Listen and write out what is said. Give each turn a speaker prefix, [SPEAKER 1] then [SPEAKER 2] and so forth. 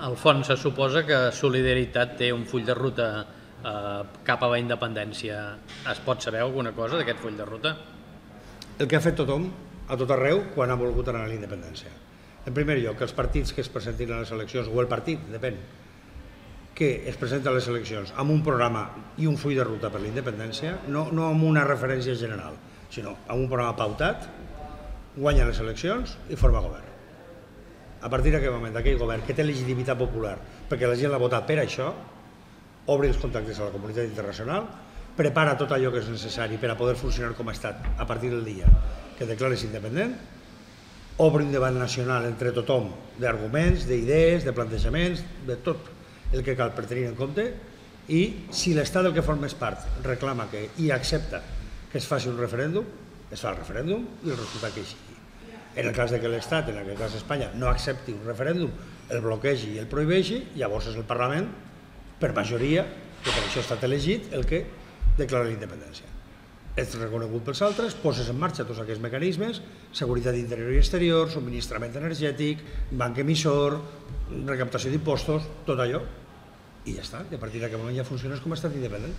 [SPEAKER 1] Al fons se suposa que Solidaritat té un full de ruta eh, cap a la independència. Es pot saber alguna cosa d'aquest full de ruta?
[SPEAKER 2] El que ha fet tothom, a tot arreu, quan ha volgut anar a la independència. En primer lloc, els partits que es presentin a les eleccions, o el partit, depèn, que es presenta a les eleccions amb un programa i un full de ruta per la independència, no, no amb una referència general, sinó amb un programa pautat, guanya les eleccions i forma govern. A partir d'aquell moment, aquell govern que té legitimitat popular, perquè la gent l'ha votat per això, obre els contactes a la comunitat internacional, prepara tot allò que és necessari per a poder funcionar com a estat a partir del dia que declares independent, obre un debat nacional entre tothom d'arguments, d'idees, de plantejaments, de tot el que cal per tenir en compte i si l'Estat del que formes part reclama que i accepta que es faci un referèndum, es fa el referèndum i el resultat que hi sigui. En el cas de que l'Estat, en aquest cas Espanya, no accepti un referèndum, el bloquegi i el prohibeixi, llavors és el Parlament, per majoria, que per això ha estat elegit, el que declara la independència. És reconegut pels altres, poses en marxa tots aquests mecanismes, seguretat interior i exterior, subministrament energètic, banc emissor, recaptació d'impostos, tot allò, i ja està, i a partir d'aquest moment ja funciones com a estat independent.